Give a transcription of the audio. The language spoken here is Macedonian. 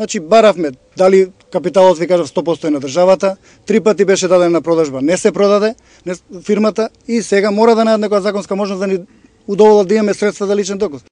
Значи баравме дали капиталот ви кажав 100% на државата, три пати беше даден на продажба, не се продаде не, фирмата и сега мора да најдат некоја законска можност да ни удоволат да имаме средства за личен доказ.